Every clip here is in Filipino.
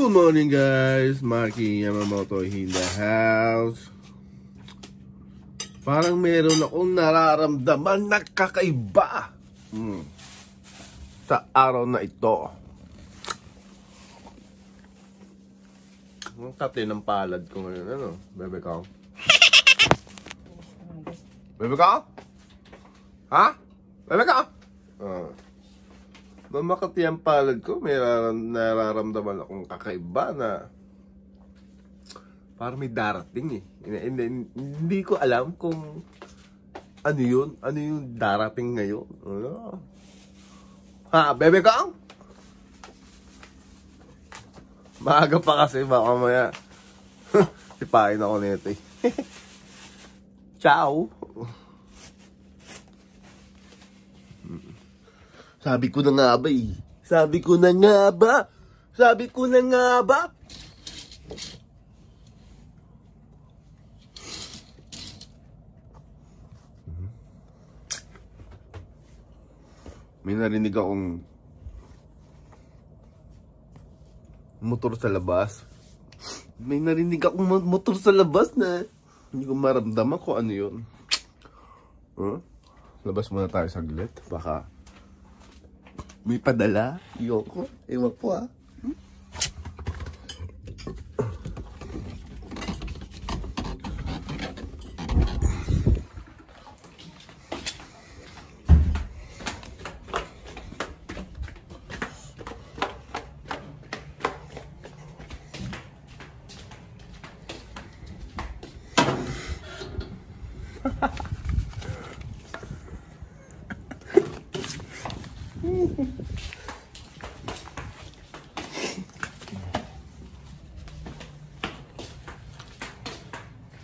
Good morning guys, Maki Yamamoto in the house. Parang meron akong nararamdaman na kakaiba hmm. sa araw na ito. Ang kati ng palad ko ngayon, ano? Bebe ka? Bebe ka? Ha? Bebe ka? Ah. Nung makati ang palad ko, may nararam- nararamdaman akong kakaiba na parang may darating eh. Hindi, hindi, ko alam kung ano yun, ano yung darating ngayon. Ano? Ha, bebe kang? Maaga pa kasi, baka maya. Sipain ako nito eh. Ciao! Sabi ko na nga ba eh. Sabi ko na nga ba? Sabi ko na nga ba? May narinig akong motor sa labas. May narinig akong mo- motor sa labas na hindi ko maramdaman kung ano yun. Huh? Labas muna tayo saglit. Baka may padala. Yoko. Ewan ko ah.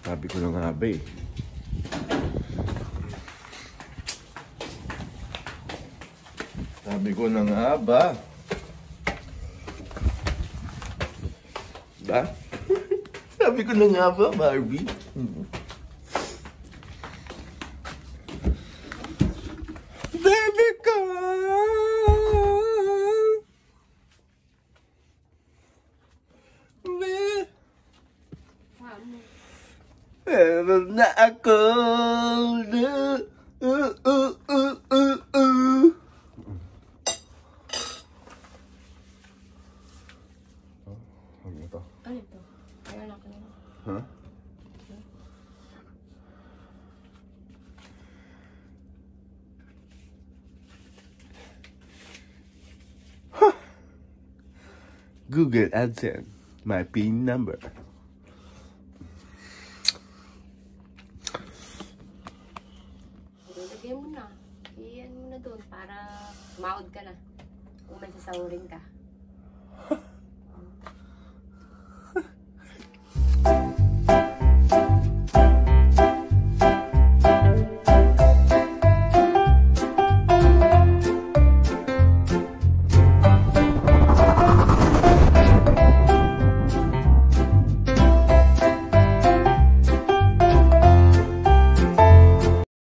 Sabi ko na nga ba eh. Sabi ko na nga ba. Ba? Sabi ko na nga ba, Barbie? Baby Meron na ako. Uh, uh, uh, uh, uh. Na. Ha? Google AdSense, my PIN number. Ilagay mo na. Iyan mo na doon para maod ka na. Kung may sasahurin ka.